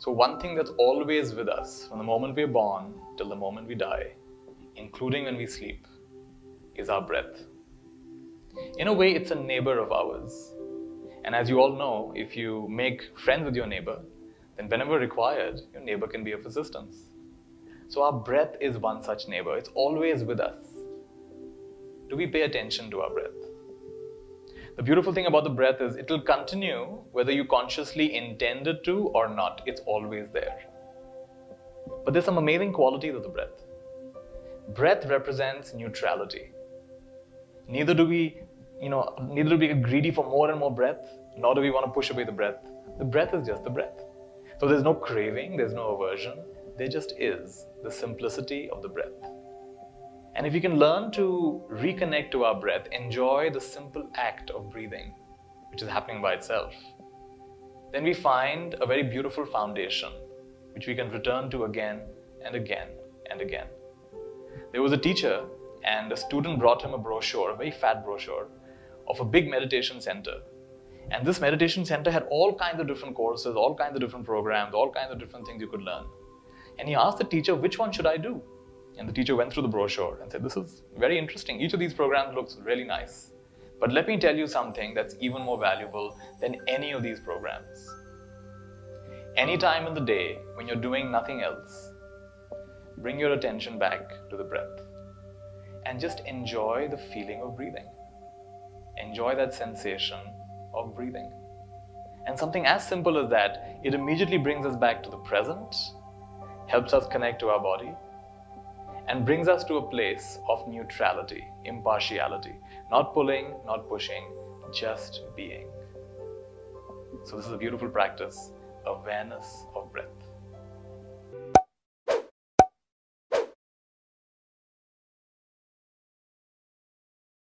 So, one thing that's always with us from the moment we're born till the moment we die, including when we sleep, is our breath. In a way, it's a neighbor of ours. And as you all know, if you make friends with your neighbor, then whenever required, your neighbor can be of assistance. So our breath is one such neighbor. It's always with us. Do we pay attention to our breath? The beautiful thing about the breath is it will continue whether you consciously intended to or not. It's always there. But there's some amazing qualities of the breath. Breath represents neutrality. Neither do we, you know, neither do we get greedy for more and more breath, nor do we want to push away the breath. The breath is just the breath. So there's no craving, there's no aversion, there just is the simplicity of the breath. And if we can learn to reconnect to our breath, enjoy the simple act of breathing, which is happening by itself, then we find a very beautiful foundation which we can return to again and again and again. There was a teacher, and a student brought him a brochure, a very fat brochure, of a big meditation center. And this meditation center had all kinds of different courses, all kinds of different programs, all kinds of different things you could learn. And he asked the teacher, which one should I do? And the teacher went through the brochure and said, This is very interesting. Each of these programs looks really nice. But let me tell you something that's even more valuable than any of these programs. Any time in the day when you're doing nothing else, bring your attention back to the breath and just enjoy the feeling of breathing. Enjoy that sensation of breathing. And something as simple as that, it immediately brings us back to the present, helps us connect to our body, and brings us to a place of neutrality, impartiality. Not pulling, not pushing, just being. So, this is a beautiful practice awareness of breath.